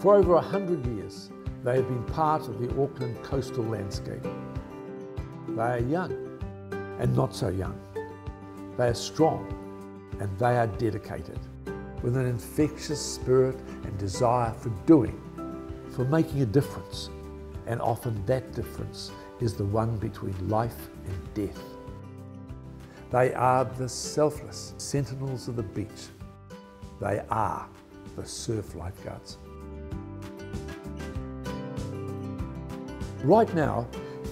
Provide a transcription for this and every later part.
For over a hundred years, they have been part of the Auckland coastal landscape. They are young and not so young. They are strong and they are dedicated with an infectious spirit and desire for doing, for making a difference. And often that difference is the one between life and death. They are the selfless sentinels of the beach. They are the surf lifeguards. Right now,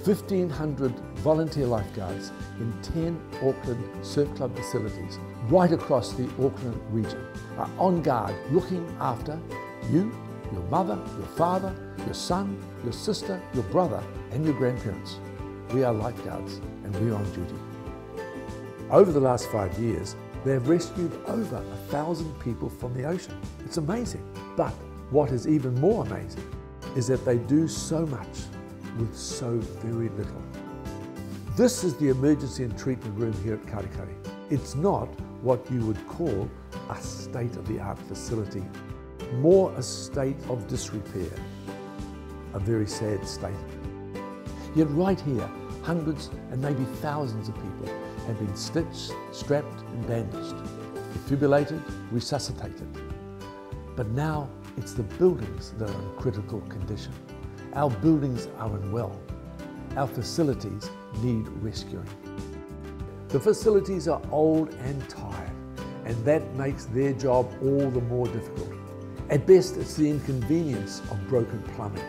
1,500 volunteer lifeguards in 10 Auckland Surf Club facilities right across the Auckland region are on guard looking after you, your mother, your father, your son, your sister, your brother and your grandparents. We are lifeguards and we're on duty. Over the last five years, they have rescued over a thousand people from the ocean. It's amazing. But what is even more amazing is that they do so much with so very little. This is the emergency and treatment room here at Karekare. It's not what you would call a state-of-the-art facility, more a state of disrepair, a very sad state. Yet right here, hundreds and maybe thousands of people have been stitched, strapped and bandaged, defibrillated, resuscitated. But now it's the buildings that are in critical condition. Our buildings are unwell. Our facilities need rescuing. The facilities are old and tired, and that makes their job all the more difficult. At best, it's the inconvenience of broken plumbing.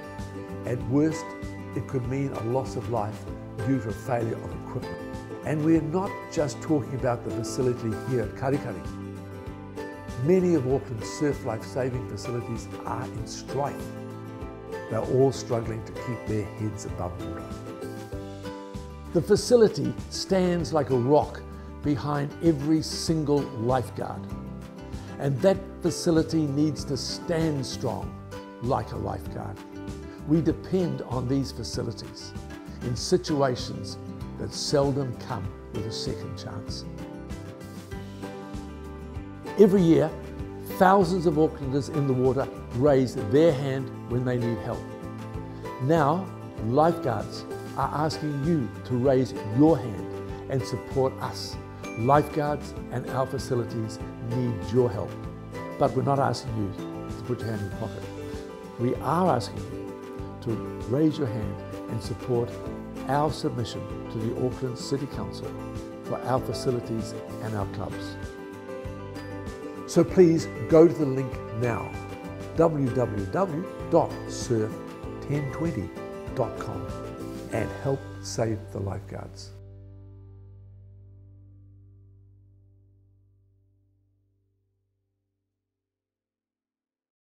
At worst, it could mean a loss of life due to a failure of equipment. And we're not just talking about the facility here at Karekare. Many of Auckland's surf life saving facilities are in strife. They're all struggling to keep their heads above water. The facility stands like a rock behind every single lifeguard. And that facility needs to stand strong like a lifeguard. We depend on these facilities in situations that seldom come with a second chance. Every year, thousands of Aucklanders in the water raise their hand when they need help. Now, lifeguards are asking you to raise your hand and support us. Lifeguards and our facilities need your help. But we're not asking you to put your hand in your pocket. We are asking you to raise your hand and support our submission to the Auckland City Council for our facilities and our clubs. So please go to the link now, www.surf1020.com and help save the lifeguards.